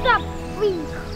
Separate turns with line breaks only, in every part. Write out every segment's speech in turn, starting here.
Stop! up, please?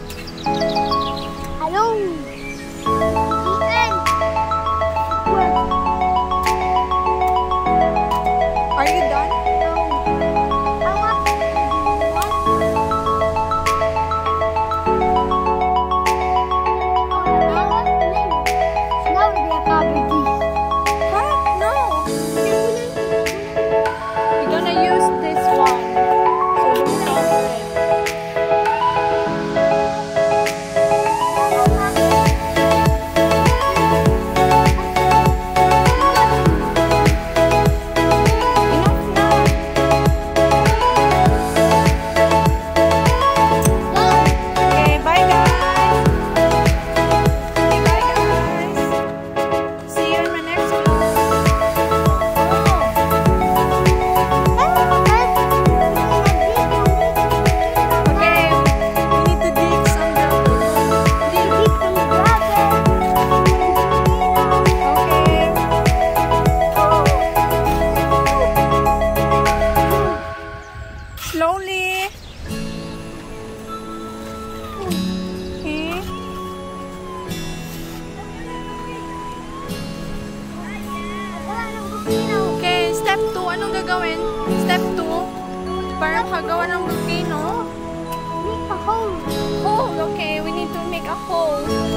Anong gagawin? Step 2, para makagawa ng volcano.
Make a hole.
Hole, okay. We need to make a hole.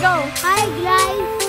Go.
Hi guys,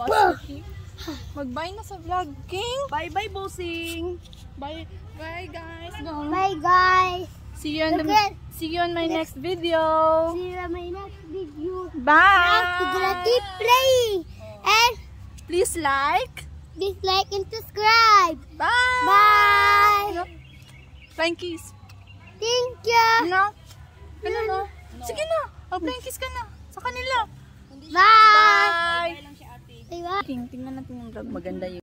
boss Yuki? Mag-bye na sa vlogging.
Bye-bye, bossing!
Bye. Bye guys. Go.
Bye guys.
See you on the see you on my next video.
See you in my next video.
Bye.
Keep playing. And
Please like.
dislike and subscribe.
Bye.
Bye.
Flying kiss.
Thank you.
No. Ano no? Sige na. Oh, flying kiss ka na. Sa kanila.
Bye.
Bye. looking. Tingnan natin yung dog.
Maganda yung